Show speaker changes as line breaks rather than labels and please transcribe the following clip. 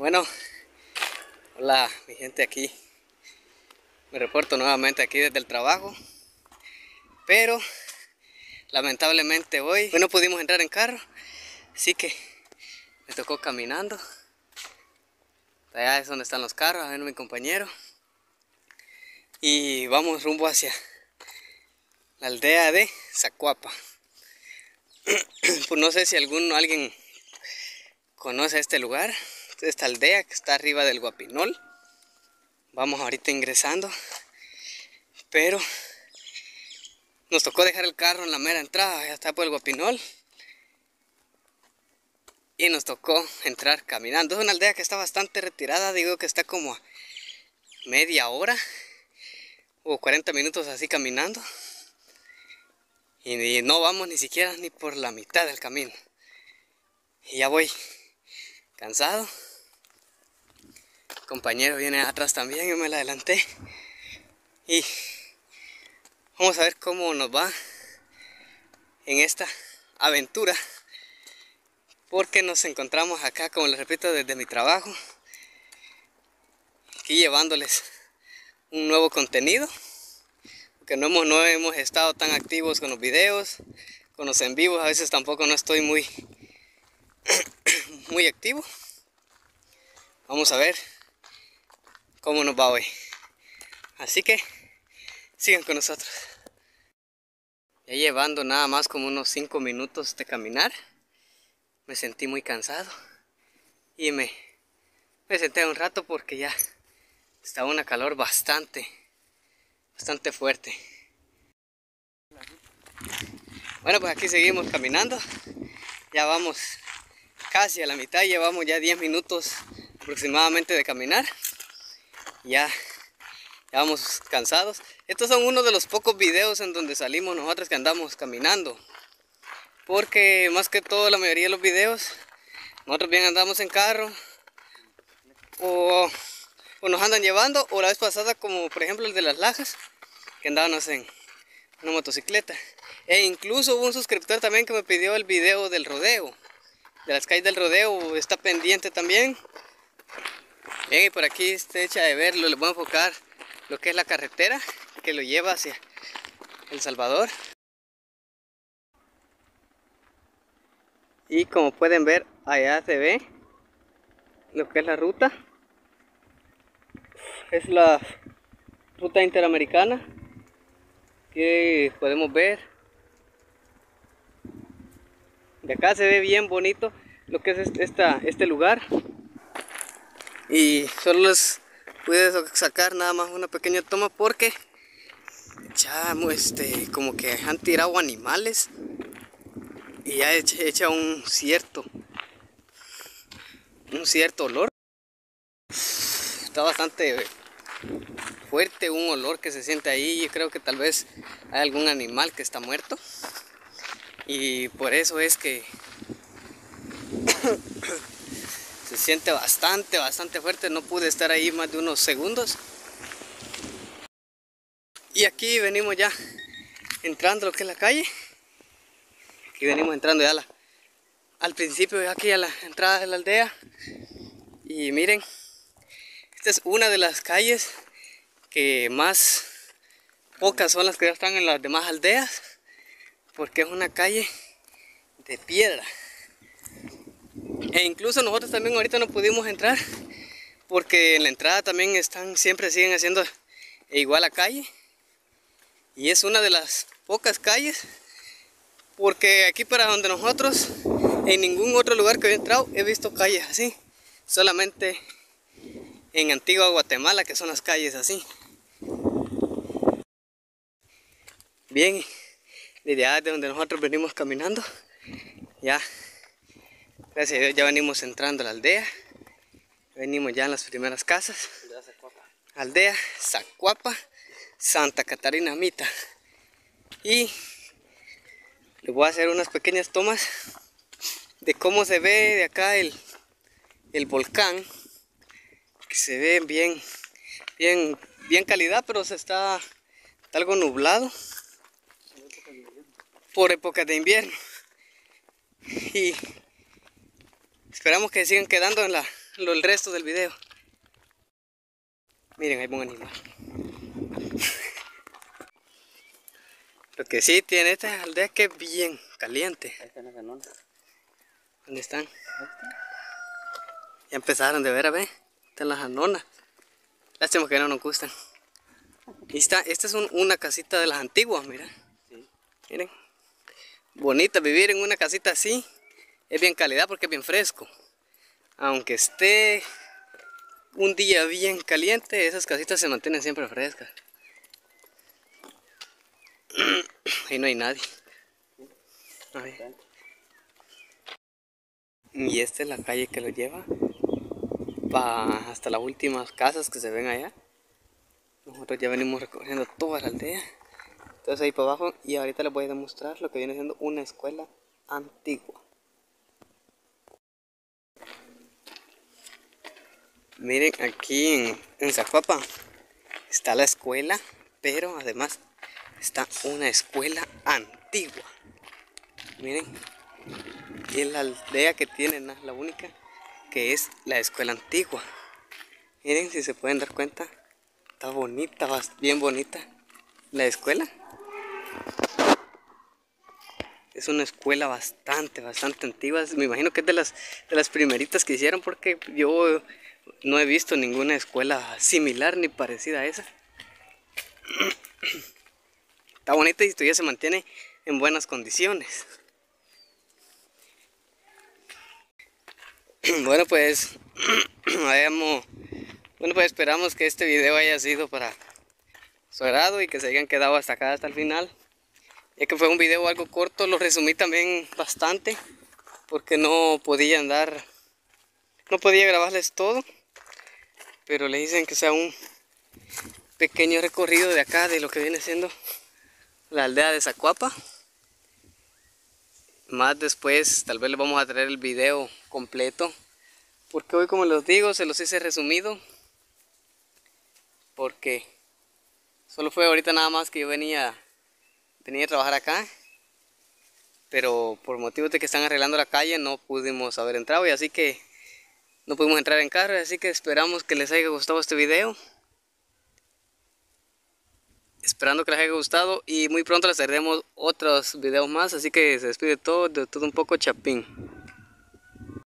Bueno, hola mi gente aquí. Me reporto nuevamente aquí desde el trabajo. Pero lamentablemente hoy, no pudimos entrar en carro. Así que me tocó caminando. Allá es donde están los carros, a ver mi compañero. Y vamos rumbo hacia la aldea de Zacuapa. pues no sé si alguno, alguien conoce este lugar, esta aldea que está arriba del Guapinol. Vamos ahorita ingresando, pero nos tocó dejar el carro en la mera entrada, ya está por el Guapinol. Y nos tocó entrar caminando. Es una aldea que está bastante retirada, digo que está como media hora o 40 minutos así caminando. Y no vamos ni siquiera ni por la mitad del camino. Y ya voy cansado. Compañero viene atrás también, yo me la adelanté. Y vamos a ver cómo nos va en esta aventura. Porque nos encontramos acá, como les repito, desde mi trabajo. Aquí llevándoles un nuevo contenido que no hemos, no hemos estado tan activos con los videos, con los en vivos, a veces tampoco no estoy muy, muy activo. Vamos a ver cómo nos va hoy. Así que sigan con nosotros. Ya llevando nada más como unos 5 minutos de caminar, me sentí muy cansado y me, senté un rato porque ya estaba una calor bastante bastante fuerte. Bueno, pues aquí seguimos caminando. Ya vamos casi a la mitad, llevamos ya 10 minutos aproximadamente de caminar. Ya, ya vamos cansados. Estos son uno de los pocos videos en donde salimos nosotros que andamos caminando. Porque más que todo la mayoría de los videos, nosotros bien andamos en carro o, o nos andan llevando o la vez pasada como por ejemplo el de las lajas que andábamos en una motocicleta. E incluso hubo un suscriptor también que me pidió el video del rodeo. De las calles del rodeo está pendiente también. Bien, y por aquí está hecha de verlo, les voy a enfocar lo que es la carretera que lo lleva hacia El Salvador. Y como pueden ver, allá se ve lo que es la ruta. Es la ruta interamericana que podemos ver de acá se ve bien bonito lo que es esta, este lugar y solo les pude sacar nada más una pequeña toma porque ya este como que han tirado animales y ya echa un cierto un cierto olor está bastante fuerte, un olor que se siente ahí. Yo creo que tal vez hay algún animal que está muerto. Y por eso es que se siente bastante, bastante fuerte. No pude estar ahí más de unos segundos. Y aquí venimos ya entrando lo que es la calle. Aquí venimos entrando ya la, al principio, aquí a la entrada de la aldea. Y miren, esta es una de las calles que más pocas son las que ya están en las demás aldeas porque es una calle de piedra e incluso nosotros también ahorita no pudimos entrar porque en la entrada también están siempre siguen haciendo igual la calle. Y es una de las pocas calles porque aquí para donde nosotros en ningún otro lugar que he entrado he visto calles así. Solamente en Antigua Guatemala que son las calles así. Bien, desde donde nosotros venimos caminando, ya, gracias a Dios, ya venimos entrando a la aldea. Venimos ya en las primeras casas. Aldea Zacuapa, Santa Catarina Mita. Y les voy a hacer unas pequeñas tomas de cómo se ve de acá el, el volcán. Que se ve bien, bien, bien calidad, pero se está algo nublado por época de invierno y esperamos que sigan quedando en la, lo, el resto del video. Miren, hay un animal. Lo que sí tiene esta aldea que es bien caliente.
Ahí están las canonas.
¿Dónde están? Ya empezaron de ver, a ver. Están las anonas. Lástima que no nos gustan. Y está, esta es un- una casita de las antiguas, mira.
Sí.
Miren. Bonita vivir en una casita así. Es bien calidad porque es bien fresco. Aunque esté un día bien caliente, esas casitas se mantienen siempre frescas. Ahí no hay nadie. Y esta es la calle que lo lleva hasta las últimas casas que se ven allá. Nosotros ya venimos recorriendo toda la aldea. Entonces ahí para abajo y ahorita les voy a demostrar lo que viene siendo una escuela antigua. Miren aquí en, en Zacuapa está la escuela, pero además está una escuela antigua. Miren, y es la aldea que tiene, ¿no? la única que es la escuela antigua. Miren si se pueden dar cuenta, está bonita, bien bonita la escuela. Es una escuela bastante, bastante antigua. Me imagino que es de las, de las primeritas que hicieron porque yo no he visto ninguna escuela similar ni parecida a esa. Está bonita y todavía se mantiene en buenas condiciones. Bueno pues, bueno pues esperamos que este video haya sido para su agrado y que se hayan quedado hasta acá hasta el final. Ya que fue un video algo corto, lo resumí también bastante porque no podía andar, no podía grabarles todo, pero le dicen que sea un pequeño recorrido de acá de lo que viene siendo la aldea de Zacuapa. Más después tal vez les vamos a traer el video completo porque hoy como les digo se los hice resumido porque solo fue ahorita nada más que yo venía venía a trabajar acá pero por motivos de que están arreglando la calle no pudimos haber entrado y así que no pudimos entrar en carro así que esperamos que les haya gustado este video. Esperando que les haya gustado y muy pronto les traeremos otros videos más así que se despide todo de todo un poco chapín